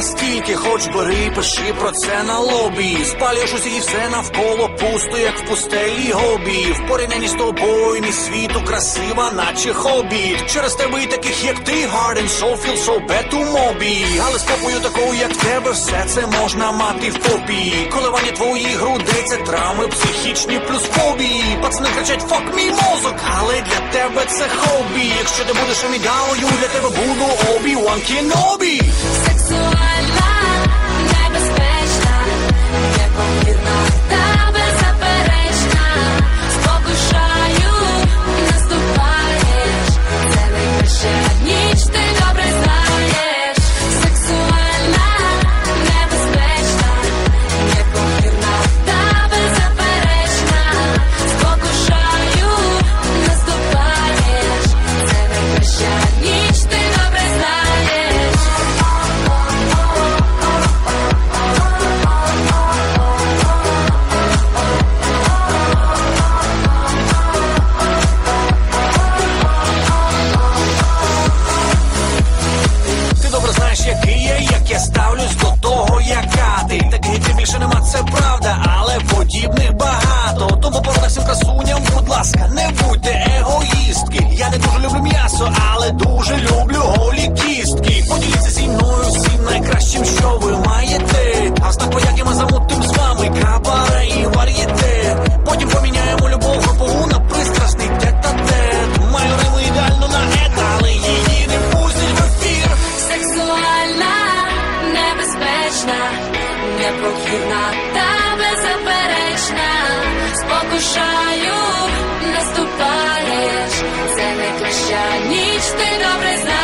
настільки, хоч бери, пиши про це на лобі. Спалюєш усі і все навколо пусто, як в пустелі гобі. В порівнянні з тобою, мій світу красива, наче хобі. Через тебе і таких, як ти, feel so bad to мобі. Але з попою такою, як тебе, все це можна мати в попі. Коливання твоїх грудей це травми, психічні плюс фобії. Пацани кричать фак мій мозок, але для тебе це хобі. Якщо ти будеш амідалою, для тебе буду обі Ван Кенобі. my life я ставлюсь до того, яка ти. Таких ти більше нема, це правда, але подібних багато. Тому порада всім красуням, будь ласка, не будьте егоїстки. Я не дуже люблю м'ясо, але дуже люблю голі кістки. Небезпечна, непрохідна та беззаперечна. Спокушаю, наступаєш. Це не найкраща ніч, ти добре знаєш.